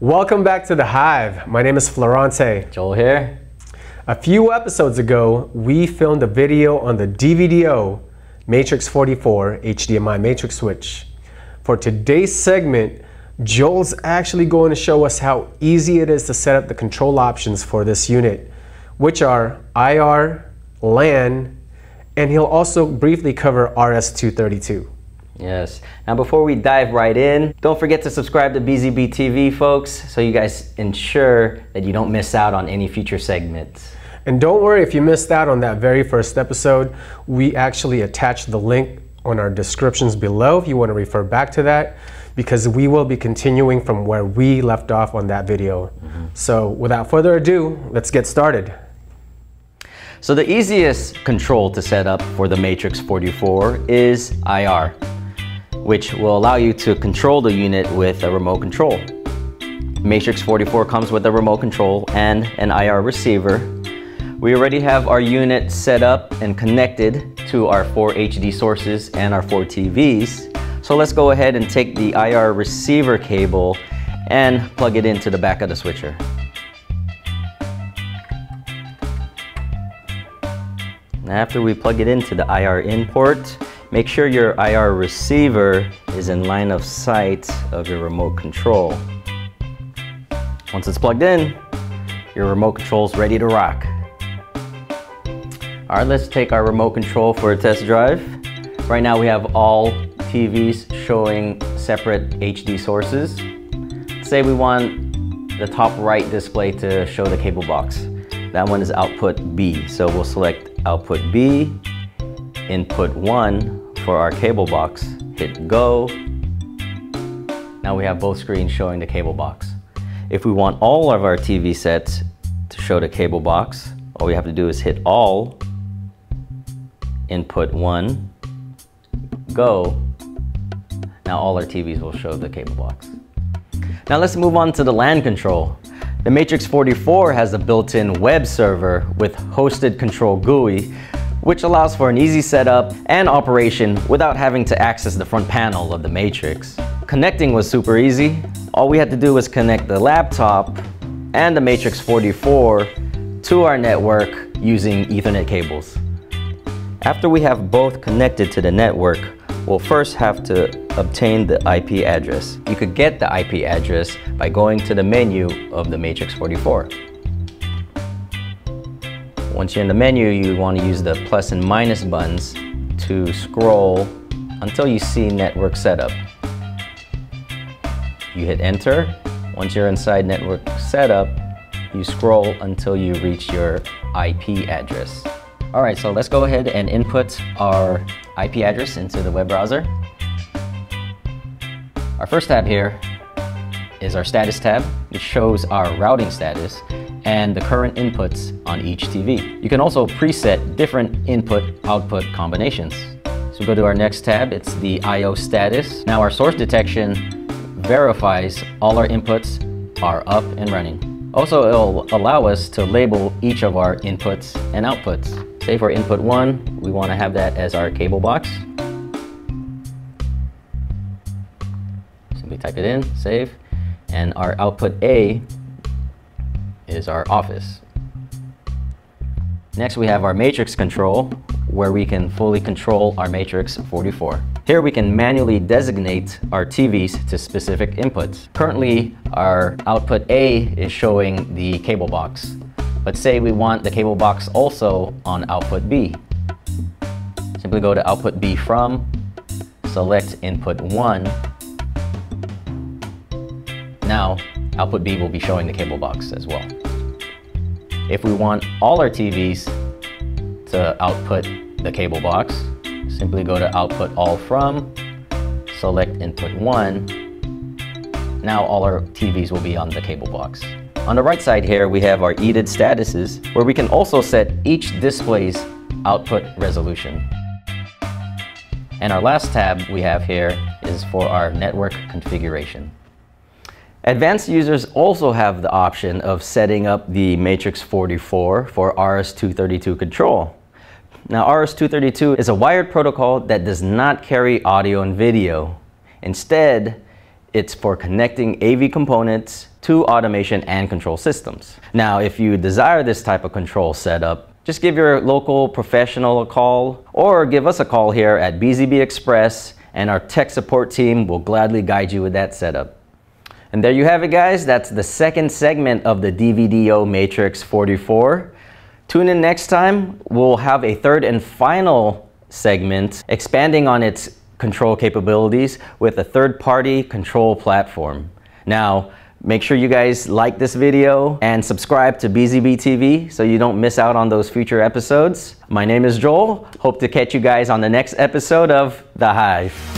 Welcome back to The Hive. My name is Florante. Joel here. A few episodes ago, we filmed a video on the DVDO Matrix 44 HDMI matrix switch. For today's segment, Joel's actually going to show us how easy it is to set up the control options for this unit, which are IR, LAN, and he'll also briefly cover RS-232. Yes. Now before we dive right in, don't forget to subscribe to BZB TV, folks, so you guys ensure that you don't miss out on any future segments. And don't worry if you missed out on that very first episode. We actually attached the link on our descriptions below if you want to refer back to that because we will be continuing from where we left off on that video. Mm -hmm. So without further ado, let's get started. So the easiest control to set up for the Matrix 44 is IR, which will allow you to control the unit with a remote control. Matrix 44 comes with a remote control and an IR receiver. We already have our unit set up and connected to our four HD sources and our four TVs. So let's go ahead and take the IR receiver cable and plug it into the back of the switcher. After we plug it into the IR in port, make sure your IR receiver is in line of sight of your remote control. Once it's plugged in, your remote control is ready to rock. All right, let's take our remote control for a test drive. Right now we have all TVs showing separate HD sources. Say we want the top right display to show the cable box. That one is output B. So we'll select output B, input 1 for our cable box. Hit go. Now we have both screens showing the cable box. If we want all of our TV sets to show the cable box, all we have to do is hit all, input 1, go. Now all our TVs will show the cable box. Now let's move on to the LAN control. The Matrix 44 has a built-in web server with hosted control GUI, which allows for an easy setup and operation without having to access the front panel of the Matrix. Connecting was super easy. All we had to do was connect the laptop and the Matrix 44 to our network using Ethernet cables. After we have both connected to the network, we'll first have to obtain the IP address. You could get the IP address by going to the menu of the Matrix 44. Once you're in the menu, you want to use the plus and minus buttons to scroll until you see network setup. You hit enter. Once you're inside network setup, you scroll until you reach your IP address. All right, so let's go ahead and input our IP address into the web browser. Our first tab here is our status tab, which shows our routing status and the current inputs on each TV. You can also preset different input-output combinations. So go to our next tab, it's the I.O. status. Now our source detection verifies all our inputs are up and running. Also, it'll allow us to label each of our inputs and outputs. Say for input one, we want to have that as our cable box. Simply type it in, save. And our output A is our office. Next we have our matrix control where we can fully control our matrix 44. Here we can manually designate our TVs to specific inputs. Currently our output A is showing the cable box. But say we want the cable box also on output B. Simply go to output B from, select input 1. Now, output B will be showing the cable box as well. If we want all our TVs to output the cable box, simply go to output all from, select input 1. Now all our TVs will be on the cable box. On the right side here, we have our EDID statuses, where we can also set each display's output resolution. And our last tab we have here is for our network configuration. Advanced users also have the option of setting up the Matrix 44 for RS-232 control. Now RS-232 is a wired protocol that does not carry audio and video. Instead, it's for connecting AV components to automation and control systems. Now, if you desire this type of control setup, just give your local professional a call or give us a call here at BZB Express and our tech support team will gladly guide you with that setup. And there you have it guys, that's the second segment of the DVDO Matrix 44. Tune in next time, we'll have a third and final segment expanding on its control capabilities with a third-party control platform. Now, make sure you guys like this video and subscribe to BZB TV so you don't miss out on those future episodes. My name is Joel. Hope to catch you guys on the next episode of The Hive.